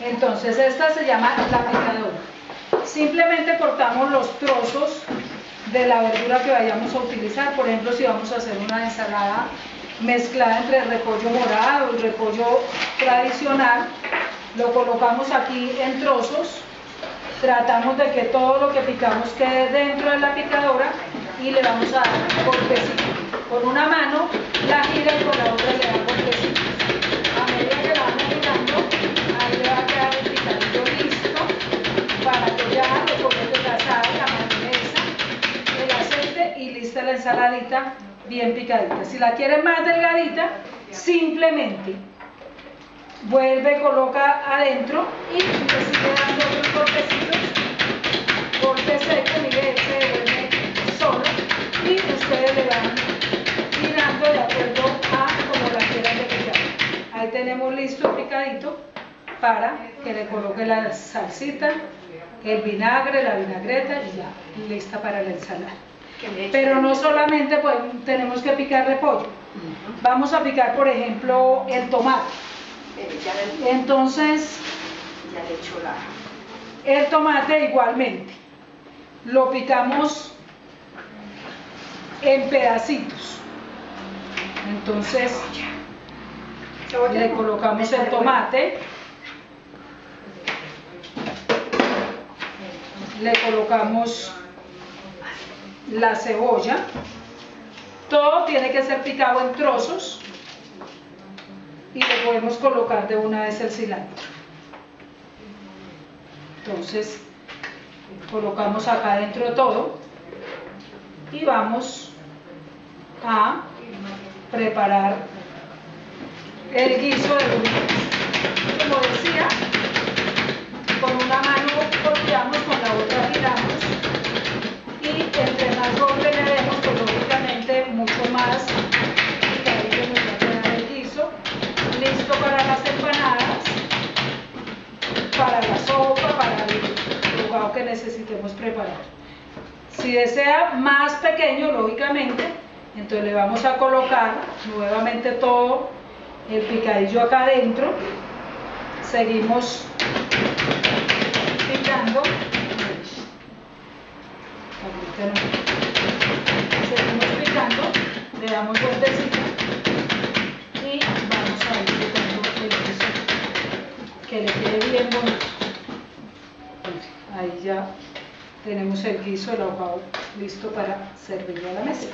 Entonces esta se llama la picadora. Simplemente cortamos los trozos de la verdura que vayamos a utilizar. Por ejemplo, si vamos a hacer una ensalada mezclada entre repollo morado y repollo tradicional, lo colocamos aquí en trozos, tratamos de que todo lo que picamos quede dentro de la picadora y le vamos a dar golpecitos. Con una mano la gira y con la otra ensaladita bien picadita. Si la quieren más delgadita, simplemente vuelve, coloca adentro y le sigue dando otros golpecitos, golpe seco, mire, se devuelve solo y ustedes le van girando de acuerdo a como la quieran de picar. Ahí tenemos listo el picadito para que le coloque la salsita, el vinagre, la vinagreta y ya lista para la ensalada. Pero no solamente pues, tenemos que picar repollo, vamos a picar por ejemplo el tomate. Entonces, echo la... el tomate igualmente. Lo picamos en pedacitos. Entonces, le colocamos el tomate, le colocamos la cebolla, todo tiene que ser picado en trozos y le podemos colocar de una vez el cilantro. Entonces, colocamos acá dentro todo y vamos a preparar el guiso de lunes. Como sopa, para el jugado que necesitemos preparar. Si desea más pequeño, lógicamente, entonces le vamos a colocar nuevamente todo el picadillo acá adentro. Seguimos picando. Seguimos picando, le damos vueltecita y vamos a ir picando el guiso que le quede bien bonito. Ahí ya tenemos el guiso, el ahogado listo para servirlo a la mesa.